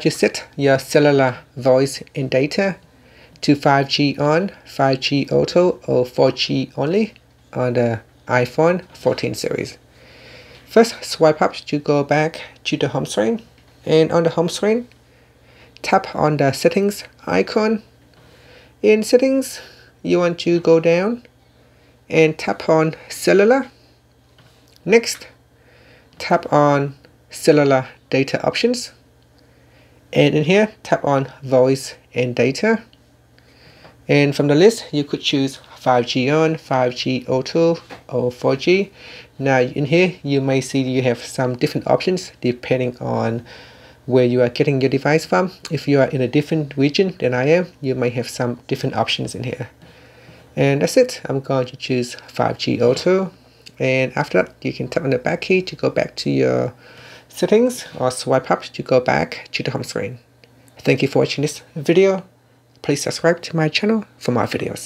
set your cellular voice and data to 5G on, 5G auto or 4G only on the iPhone 14 series. First swipe up to go back to the home screen and on the home screen tap on the settings icon. In settings you want to go down and tap on cellular. Next tap on cellular data options and in here tap on voice and data and from the list you could choose 5G on, 5G auto or 4G. Now in here you may see you have some different options depending on where you are getting your device from. If you are in a different region than I am, you may have some different options in here. And that's it. I'm going to choose 5G auto. And after that, you can tap on the back key to go back to your settings or swipe up to go back to the home screen. Thank you for watching this video. Please subscribe to my channel for more videos.